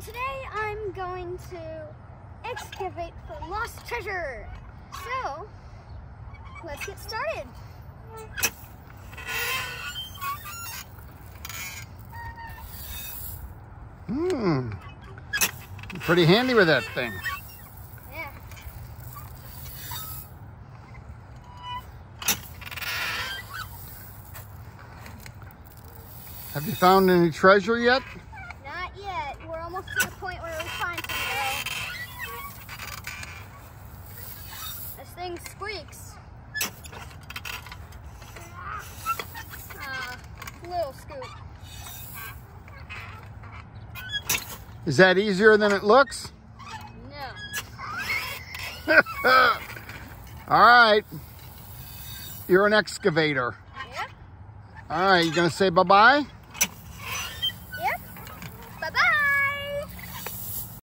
today I'm going to excavate for lost treasure. So, let's get started. Hmm. Pretty handy with that thing. Yeah. Have you found any treasure yet? To the point where we find some though. This thing squeaks. Uh, little scoop. Is that easier than it looks? No. All right. You're an excavator. Yep. All right, you gonna say bye-bye?